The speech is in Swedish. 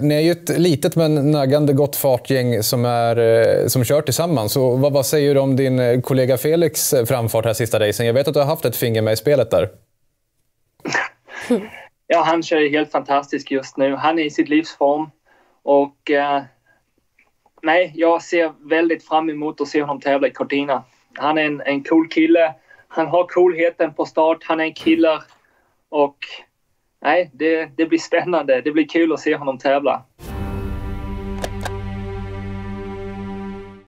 Ni är ju ett litet men naggande gott fartgäng som, är, eh, som kör tillsammans. Så vad, vad säger du om din eh, kollega Felix eh, framfart här sista racen? Jag vet att du har haft ett finger med i spelet där. Ja, han kör ju helt fantastiskt just nu. Han är i sitt livsform. Och eh, nej, jag ser väldigt fram emot att se honom tävla i Cortina. Han är en, en cool kille. Han har coolheten på start. Han är en killer. Och nej, det, det blir spännande. Det blir kul att se honom tävla.